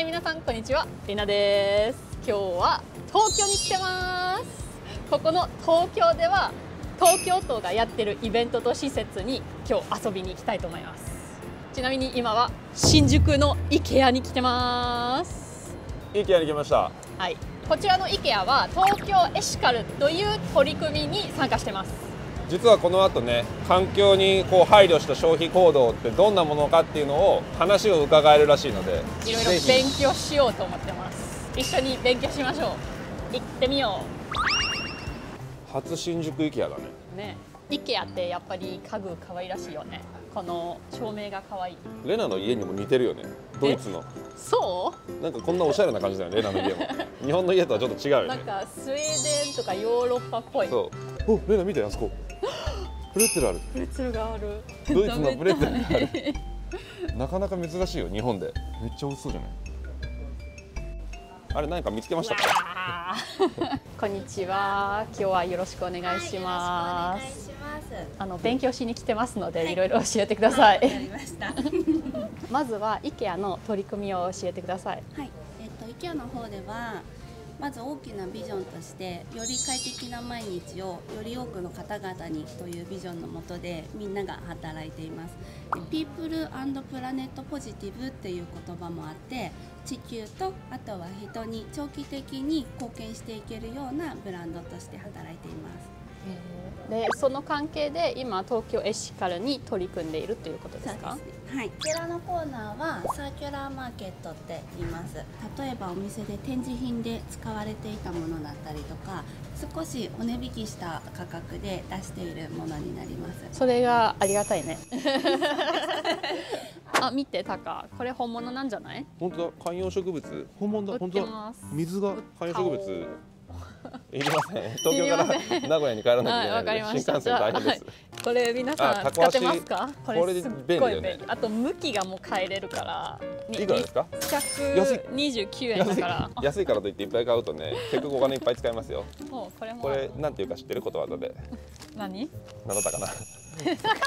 はい皆さんこんにちは。りなです。今日は東京に来てます。ここの東京では東京都がやってるイベントと施設に今日遊びに行きたいと思います。ちなみに今は新宿の IKEA に来てます。イケアに来ました。はい。こちらの IKEA は東京エシカルという取り組みに参加してます実はこの後ね環境にこう配慮した消費行動ってどんなものかっていうのを話を伺えるらしいので。いろいろ勉強しようと思ってます。一緒に勉強しましょう。行ってみよ初新宿イケアだね。うね IKEA ってやっぱり家具可愛らしいよね。この照明が可愛い。レナの家にも似てるよね。ドイツの。そなんかこんなおしゃれな感じだよねレナの家も。日本の家とはちょっと違うよね。うなんかスウェーデンとかヨーロッパっぽい。そう。おレナ見てあそこプレッツェルある。プレッツェルがある。ドイツのプレッツェルがある。なかなか珍しいよ日本で。めっちゃ美味しそうじゃない？あれ何か見つけました？か こんにちは。今日はよろしくお願いします。くお願いします。あの勉強しに来てますので、はい。いろいろ教えてください、わかりました。はい、まずは IKEA の取り組みを教えてください。えっと IKEA の方では。まず大きなビジョンとしてより快適な毎日をより多くの方々にというビジョンのもとでみんなが働いています。で People and Planet Positive っていう言葉もあって地球とあとは人に長期的に貢献していけるようなブランドとして働いています。でその関係で今東京エシカルに取り組んでいるということですか？はい。こちらのコーナーはサーキュラーマーケットって言います。例えばお店で展示品で使われていたものだったりとか、少しお値引きした価格で出しているものになります。それがありがたいね。あ見てタカ。これ本物なんじゃない？本当だ。観葉植物。本物だ。本当だ。水が観葉植物 いりません。東京から名古屋に帰らなきゃいけないので新幹線大変です、これ皆さんあタコ足使ってますか？ここれれすっ便利だごいよね便利。あと向きがもう変えれるからいくらですか？129円だ安いから。安い。からといっていっぱい買うとね 結局お金いっぱい使いますよ。これもこれなんていうか知ってることわざで。何？何だったかな？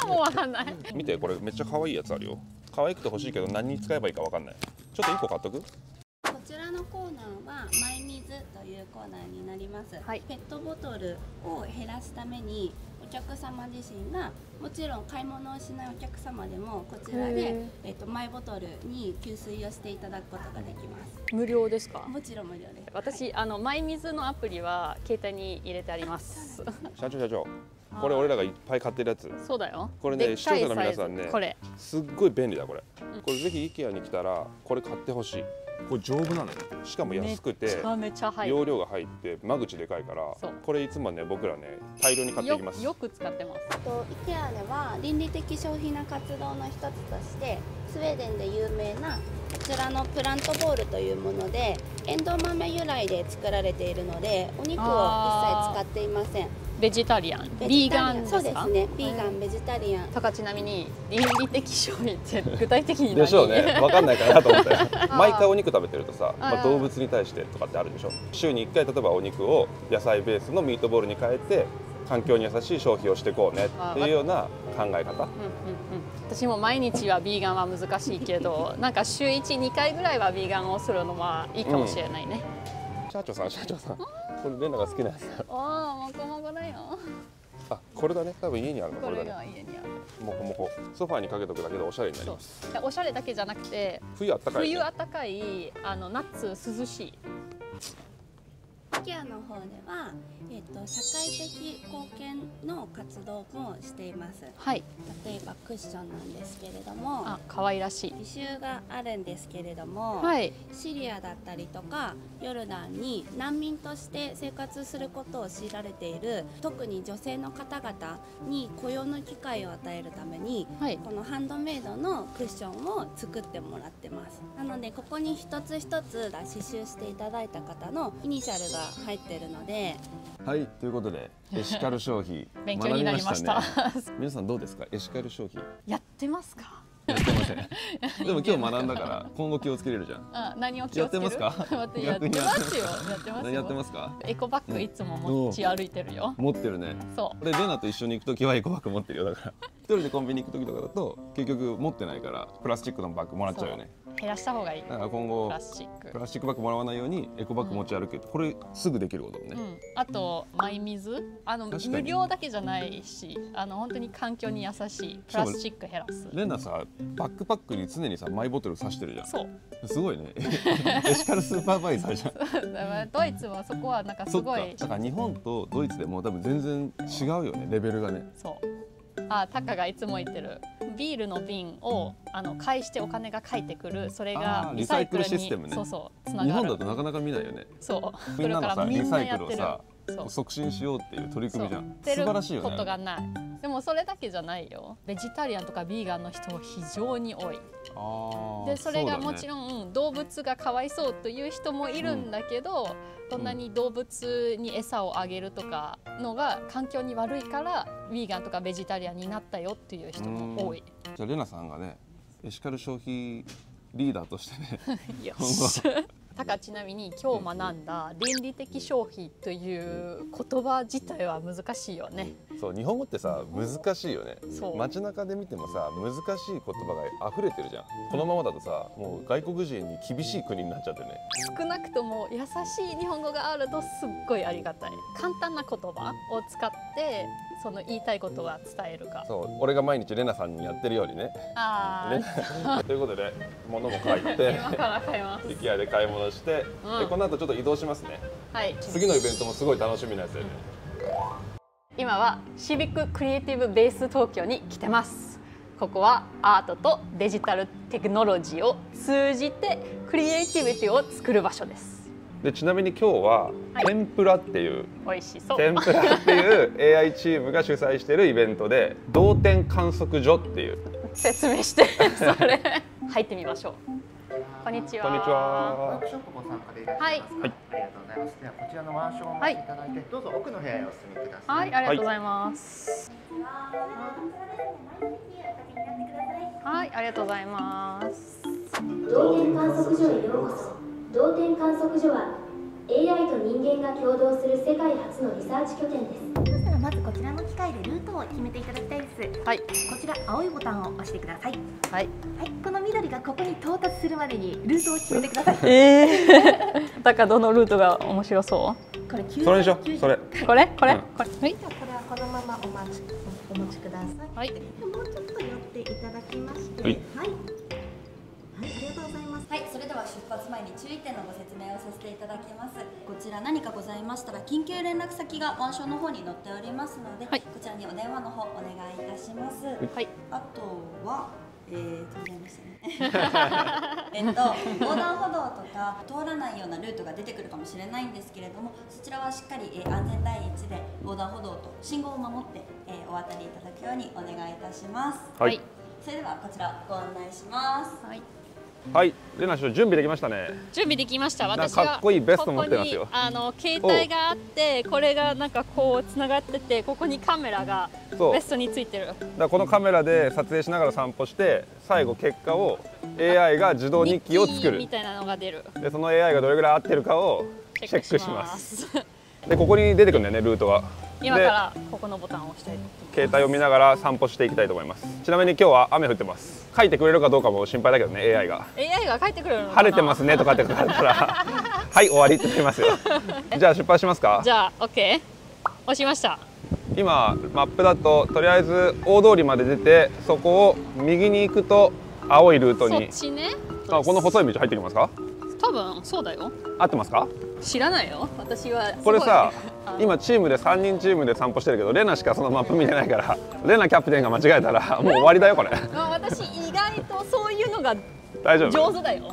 もうわかんない。見てこれめっちゃ可愛いやつあるよ。可愛くて欲しいけど何に使えばいいかわかんない。ちょっと一個買っとく？こちらのコーナーはマイ水というコーナーになります。はい。ペットボトルを減らすためにお客様自身がもちろん買い物をしないお客様でもこちらでえ。っと、マイボトルに給水をしていただくことができます。無料ですか？もちろん無料です。私あのマイ水のアプリは携帯に入れてあります。社長社長。これ俺らがいっぱい買ってるやつ。そうだよ。これね視聴者の皆さんねこれ。すっごい便利だこれ。これぜひ IKEA に来たらこれ買ってほしいこれ丈夫なのよ。しかも安くて容量が入って間口でかいからこれいつもね僕らね大量に買っていきます。よよく使ってます。と IKEA では倫理的消費な活動の一つとしてスウェーデンで有名なこちらのプラントボールというものでエンドウ豆由来で作られているのでお肉を一切使っていませんベジタリアン。ベビーガンですか？そうですね。ビーガンベジタリアン。たかちなみに倫理的消費って具体的に何？でしょうね。分かんないかなと思って。ー。毎回お肉食べてるとさ、まあ、動物に対してとかってあるでしょ？週に1回例えばお肉を野菜ベースのミートボールに変えて環境に優しい消費をしていこうねっていうような考え方。うんうんうん。私も毎日はビーガンは難しいけどなんか週12回ぐらいはビーガンをするのはいいかもしれないね、社長さん社長さん。これレナが好きなやつ。だああもこもこだよ。あこれだね。多分家にあるのこれこれだね。が家にある。もこもこ。ソファーにかけとくだけでおしゃれになりますでおしゃれだけじゃなくて冬あったかい、ね、冬暖かいあの夏涼しい IKEA の方では、えっと社会的貢献の活動もしています。はい。例えばクッションなんですけれどもあ可愛らしい。刺繍があるんですけれども、はい。シリアだったりとかヨルダンに難民として生活することを強いられている特に女性の方々に雇用の機会を与えるためにはい。このハンドメイドのクッションを作ってもらってます。なのでここに一つ一つ刺繍していただいた方のイニシャルが入ってるので。はいということで エシカル消費。勉強になりました。ね。皆さんどうですか？エシカル消費。やってますか？やってません。でも今日学んだから今後気をつけれるじゃん。あ何を気をつける？やってますか？やってますよ。やってますよ。やってますか？エコバッグいつも持ち歩いてるよ、持ってるね。そ俺レナと一緒に行く時はエコバッグ持ってるよだから。一人でコンビニ行く時とかだと結局持ってないからプラスチックのバッグもらっちゃうよね。う減らした方がいい。だから今プ後ラスチック。プラスチックバッグもらわないようにエコバッグ持ち歩けってこれすぐできることもね、うん、あとマイ水あの無料だけじゃないしあの本当に環境に優しいプラスチック減らす。レナさバックパックに常にさマイボトル刺してるじゃん。そう。すごいね。エシカルスーパーバイザーじゃん。だからドイツはそこはなんかすごいだから日本とドイツでも多分全然違うよねレベルがね。そう。あタカがいつも言ってるビールの瓶をあの返してお金が返ってくるそれあがーリサイクルシステムね。そうそうつな日がる。本だとなかなか見ないよね。そう。みんなのさリサイクルをさ促進しようっていう取り組みじゃん。そう。素晴らしいよね。ことがない。でもそれだけじゃないよ。ベジタリアンとかビーガンの人非常に多い。でそれがもちんろん、動物がかわいそうという人もいるんだけど、こんなに動物に餌をあげるとかのが環境に悪いからヴィーガンとかベジタリアンになったよっていう人も多い。じゃあレナさんがねエシカル消費リーダーとしてね よ今し。タカちなみに今日学んだ倫理的消費という言葉自体は難しいよね。そう日本語ってさ難しいよね。街中で見てもさ難しい言葉が溢れてるじゃん。このままだとさもう外国人に厳しい国になっちゃってね。少なくとも優しい日本語があるとすっごいありがたい。簡単な言葉を使ってその言いたいことは伝えるか。そう俺が毎日レナさんにやってるようにね。あレナ ということで物も買って今から買います。IKEA で買い物して、うん。でこの後ちょっと移動しますね。はい。次のイベントもすごい楽しみなやつだよね今はシビッククリエイティブベース東京に来てます。ここはアートとデジタルテクノロジーを通じてクリエイティビティを作る場所です。でちなみに今日は、はい。天ぷらっていう美味しそう。天ぷらっていう AI チームが主催しているイベントで同点観測所っていう。説明してそれ。入ってみましょうこんにちは。こんにちワーはクショップご参加でいらっしゃいます。か。はい。ありがとうございます。ではこちらのワンションをお待ちいただいて、どうぞ奥の部屋へお進みください。はいありがとうございます。はいありがとうございます。同点観測所へようこそ。同点観測所は AI と人間が共同する世界初のリサーチ拠点です機械でルートを決めていただきたいです。はい。こちら青いボタンを押してください。はい。はい。この緑がここに到達するまでにルートを決めてください。ええ だからどのルートが面白そこれそれにしよう。それ。うこれ？これ、うん。これ？はい。これはこのままお待ちお持ちください。はい。でもうちょっと寄っていただきまして。はい。はい、はい、ありがとうございますはい、それでは出発前に注意点のご説明をさせていただきます。こちら何かございましたら緊急連絡先が腕章の方に載っておりますので、はいこちらにお電話の方お願いいたします。はいあとは、えー、飛んじゃいましたね。えっと、横断歩道とか通らないようなルートが出てくるかもしれないんですけれども、そちらはしっかり、えー安全第一で横断歩道と信号を守って、えーお渡りいただくようにお願いいたします。はいそれではこちらご案内します。はいはい。レナ師匠準備できましたね。準備できました。私はかっこいいベスト持ってますよ。ここにあの携帯があってこれがなんかこうつながっててここにカメラがベストについてる。だこのカメラで撮影しながら散歩して最後結果を AI が自動日記を作る。みたいなのが出る。でその AI がどれぐらい合ってるかをチェックしますでここに出てくるんだよねルートが。今からここのボタンを押したいと携帯を見ながら散歩していきたいと思います。ちなみに今日は雨降ってます。書いてくれるかどうかも心配だけどね AI が。AI が書いてくれる晴れてますねとかって書かれたら。はい終わりってなりますよ。じゃあ出発しますか？じゃあ OK 押しました。今マップだととりあえず大通りまで出てそこを右に行くと青いルートそっにちね。あこの細い道入ってきますか？多分そうだよ。合ってますか？知らないよ。私はこれさ 今チームで3人チームで散歩してるけどレナしかそのマップ見てないから レナキャプテンが間違えたら もう終わりだよこれ。まあ私意外とそういうのが大丈夫？上手だよ。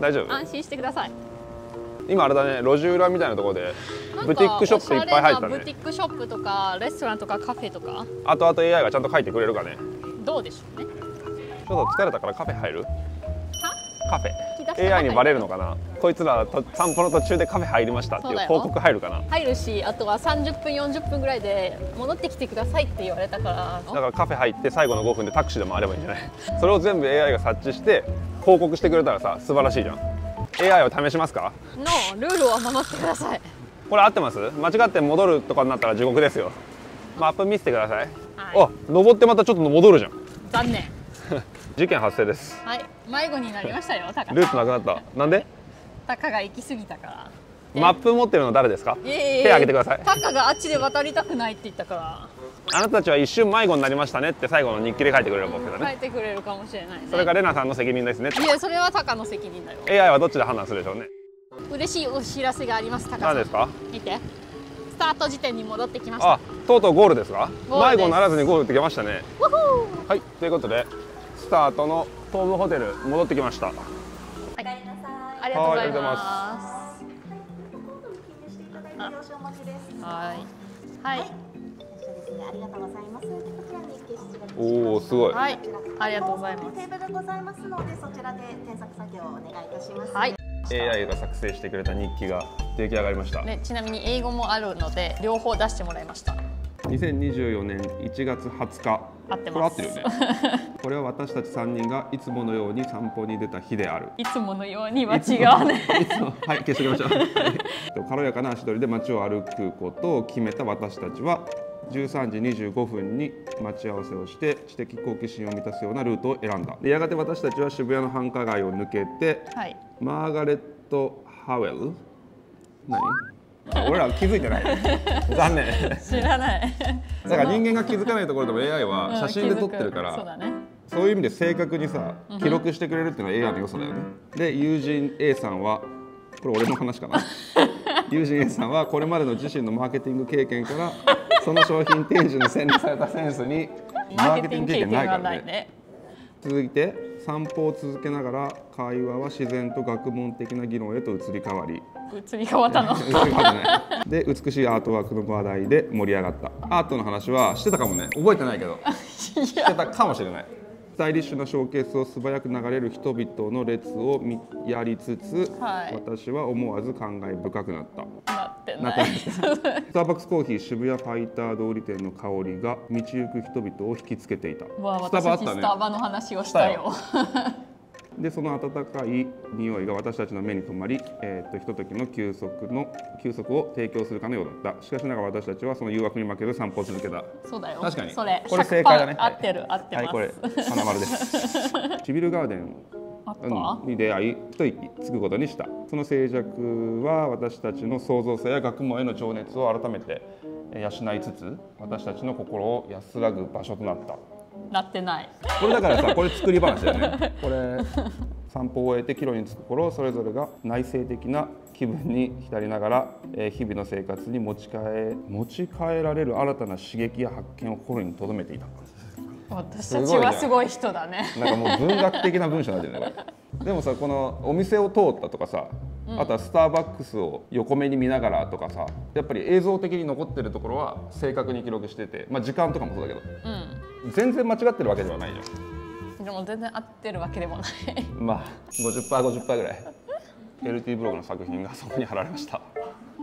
大丈夫？安心してください。今あれだね路地裏みたいなところでブティックショップいっぱい入ってたね。ブティックショップとかレストランとかカフェとか。あとあと AI がちゃんと書いてくれるかね。どうでしょうね。ちょっと疲れたからカフェ入る？カフェ AI にバレるのかな。こいつらと散歩の途中でカフェ入りましたっていう報告入るかな。入るしあとは30分40分ぐらいで戻ってきてくださいって言われたから。だからカフェ入って最後の5分でタクシーで回ればいいんじゃない？それを全部 AI が察知して報告してくれたらさ素晴らしいじゃん。AI を試しますか？のルールを守ってください。これ合ってます？間違って戻るとかになったら地獄ですよ。マップ見せてください、はい。あ登ってまたちょっと戻るじゃん。残念。事件発生です。はい迷子になりましたよタカ。ルートなくなった。なんで？タカが行き過ぎたから。マップ持ってるの誰ですか？手挙げてください。タカがあっちで渡りたくないって言ったかあなたたちは一瞬迷子になりましたねって最後の日記で書いてくれる僕だね。ら書いてくれるかもしれないね。それがレナさんの責任ですね。いやそれはタカの責任だよ。AI はどっちで判断するでしょうね。嬉しいお知らせがありますタカ何ですか？見て。スタート時点に戻ってきました。あとうとうゴールですか？迷子にならずにゴールってきましたね。はいということでスタートの東武ホテル戻ってきました。ありがとうございはいありがとうございます。はい。はい。ありがとうござい。ます。こちらにおおすごい。はいありがとうございますテーブルございますので、そちらで添削作業をお願いいたします。はい。AI が作成してくれた日記が出来上がりました、ね、ちなみに英語もあるので両方出してもらいました2024年1月20日。合ってます。これ合ってるよね。これは私たち3人がいつものように散歩に出た日である。いつものように間違わない。いつもはい消しておきましょう。はい。軽やかな足取りで街を歩くことを決めた私たちは13時25分に待ち合わせをして知的好奇心を満たすようなルートを選んだ。でやがて私たちは渋谷の繁華街を抜けてはい。マーガレット・ハウェル？何？あ俺ら気づいてない。残念。知らない。だから人間が気づかないところでも AI は写真で撮ってるから、そうだね。そういう意味で正確にさ記録してくれるっていうのは AI の良さだよね。で友人 A さんはこれ俺の話かな。友人 A さんはこれまでの自身のマーケティング経験からその商品提示に洗練されたセンスにマーケティング経験がないね。続いて散歩を続けながら会話は自然と学問的な議論へと移り変わり移り変わったの移り変わってない で美しいアートワークの話題で盛り上がった。アートの話はしてたかもね。覚えてないけど。してたかもしれない。スタイリッシュなショーケースを素早く流れる人々の列を見やりつつ、はい。私は思わず感慨深くなった。なってなない。スターバックスコーヒー渋谷ファイター通り店の香りが道行く人々を引きつけていた。わあスタバあったね。スタバの話をしたよでその温かい匂いが私たちの目に留まり、えー、とひとときの休息の休息を提供するかのようだった。しかしながら私たちはその誘惑に負けず散歩を続けた。そうだよ。確かに。それ。これ正解だね。100%合ってる。合ってます、はいこれ。花丸です。チビルガーデンに出会い一息つくことにした。その静寂は私たちの創造性や学問への情熱を改めてえー養いつつ私たちの心を安らぐ場所となったなってない。これだからさ これ作り話だよね。これ散歩を終えて帰路に着く頃それぞれが内省的な気分に浸りながら、えー日々の生活に持ち替え持ち替えられる新たな刺激や発見を心に留めていた。私たちはすごい人だね。なんかもう文学的な文章になってるねでもさこのお店を通ったとかさ、あとはスターバックスを横目に見ながらとかさやっぱり映像的に残ってるところは正確に記録してて、まあ、時間とかもそうだけど。う全然間違ってるわけではないじゃん。んでも全然合ってるわけでもない。まあ 50%50% ぐらい。LT ブログの作品がそこに貼られました。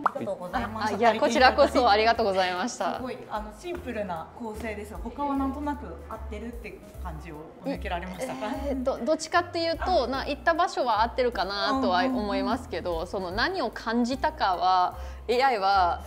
ありがとうございまあす。いやこちらこそありがとうございました。すごいあのシンプルな構成ですが他はなんとなく合ってるって感じを抜けられましたか、えーどどっちかっていうとな行った場所は合ってるかなとは思いますけどその何を感じたかは AI は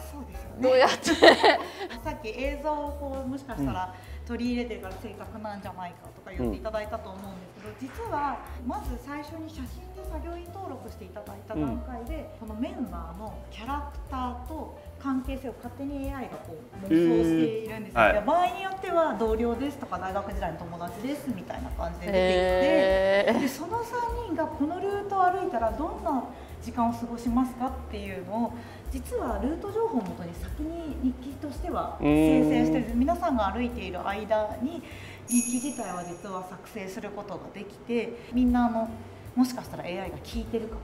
どうやって？さっき映像をこうもしかしたら取り入れてるから正確なんじゃないかとか言っていただいたと思うんですけど、実はまず最初に写真で作業員登録していただいた段階で、このメンバーのキャラクターと関係性を勝手に AI がこう妄想しているんですよ、えーはい。で場合によっては同僚ですとか大学時代の友達ですみたいな感じで出てきて。えでその3人がこのルートを歩いたらどんな時間を過ごしますかっていうのを実はルート情報をもとに先に日記としては生成してる皆さんが歩いている間に日記自体は実は作成することができてみんなあのもしかしたら AI が聞いてるかも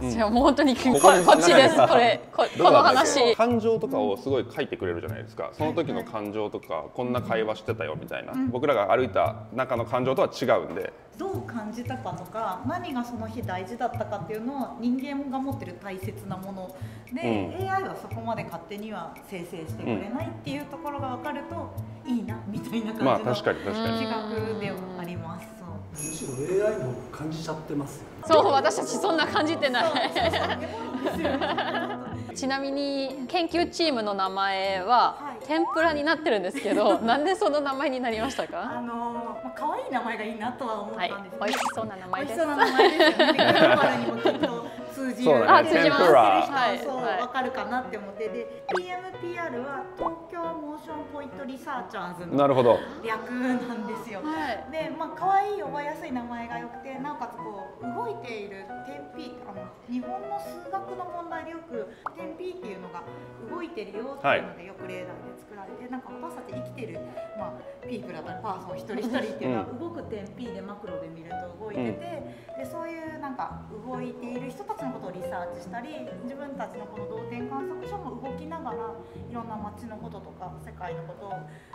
じゃあもう本当にこここっちです。これここの話。感情とかをすごい書いてくれるじゃないですか。その時の感情とかこんな会話してたよみたいな、僕らが歩いた中の感情とは違うんで。どう感じたかとか何がその日大事だったかっていうのは人間が持ってる大切なもので、う AI はそこまで勝手には生成してくれないっていうところが分かるといいなみたいな感じのまあ確かに確かに。自覚ではあります。むしろ AI も感じちゃってますよそう私たちそんな感じてない。ちなみに研究チームの名前ははい。天ぷらになってるんですけど なんでその名前になりましたか？あのまあ可愛い名前がいいなとは思ったんですけど、はい。美味しそうな名前です。美味しそうな名前ですよね。通じる。あ通じます。はいそうはいわかるかなって思ってで PMPR は東京モーションポイントリサーチャーズのなるほど。略なんですよ。はい。でまあ可愛い覚えやすい名前が良くてなおかつこう動いている点 P あの日本の数学の問題でよく点 P っていうのが動いてるよっていうのでよく例題で作られて、なんか私たち生きてるまあピープだったりパーソン一人一人っていうのは動く点 P でマクロで見ると動いてて、でそういうなんか動いている人たちのことをリサーチしたり自分たちのこの同点観測所も動きながらいろんな街のこととか世界のことを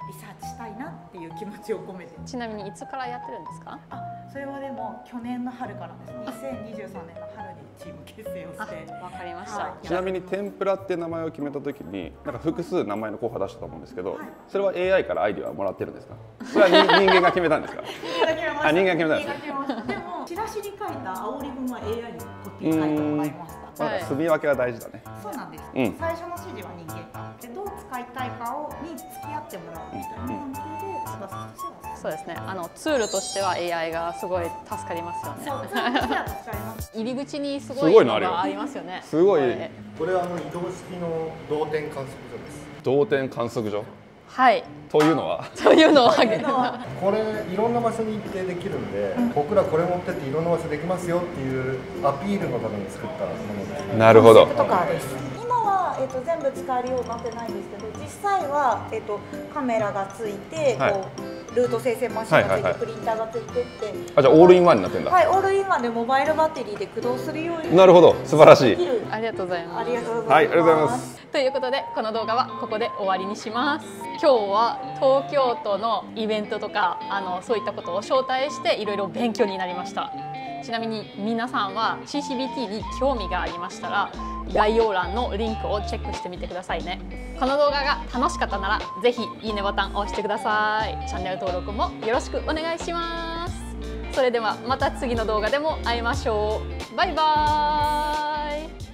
リサーチしたいなっていう気持ちを込めて。ちなみにいつからやってるんですか？あそれはでも去年の春からです。2023年の春にチーム結成をあして。わかりました、はい。ちなみに天ぷらって名前を決めた時になんか複数名前の候補出したと思うんですけど、はい。それは AI からアイディアはもらってるんですか？それは人人間が決めたんですか？あ人間が決めたんです人間が決めましたでもチラシに書いた煽り文は AI にコピー書いてもらいました。はい住み分けは大事だね。そうなんです、うん。最初の指示は人間がでどう使いたいかをに付き合ってもらうみたいな関係で私としてはそうですね。あのツールとしては AI がすごい助かりますよね。そうツールとしては助かります。入り口にすごすいのがありますよね。すごい。これこれはあの移動式の同点観測所です。同点観測所？はい。というのは？というのを挙げて。これいろんな場所に行ってできるんで、僕らこれ持ってっていろんな場所できますよっていうアピールのために作ったものですねなるほど。とかです。今は、えっと全部使えるようになってないんですけど実際は、えっとカメラがついて、はい。こうルート生成マシンがついて、プリンターがついてって。あじゃあオールインワンになってんだ、はいオールインワンでモバイルバッテリーで駆動するようになるほど。素晴らしい。できる。ありがとうございます。ありがとうございます、はいありがとうございます。ということでこの動画はここで終わりにします。今日は東京都のイベントとかあのそういったことを招待していろいろ勉強になりましたちなみに皆さんは CCBT に興味がありましたら概要欄のリンクをチェックしてみてくださいね。この動画が楽しかったならぜひいいねボタンを押してください。チャンネル登録もよろしくお願いします。それではまた次の動画でも会いましょう。バイバーイ。